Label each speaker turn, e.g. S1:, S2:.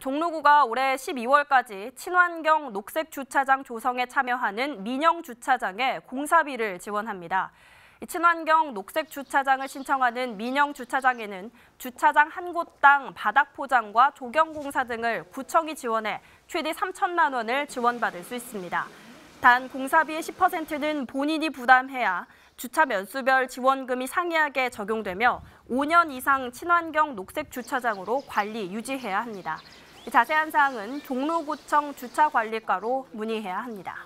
S1: 종로구가 올해 12월까지 친환경 녹색 주차장 조성에 참여하는 민영 주차장에 공사비를 지원합니다. 친환경 녹색 주차장을 신청하는 민영 주차장에는 주차장 한 곳당 바닥 포장과 조경 공사 등을 구청이 지원해 최대 3천만 원을 지원받을 수 있습니다. 단 공사비의 10%는 본인이 부담해야 주차 면수별 지원금이 상이하게 적용되며 5년 이상 친환경 녹색 주차장으로 관리 유지해야 합니다. 자세한 사항은 종로구청 주차관리과로 문의해야 합니다.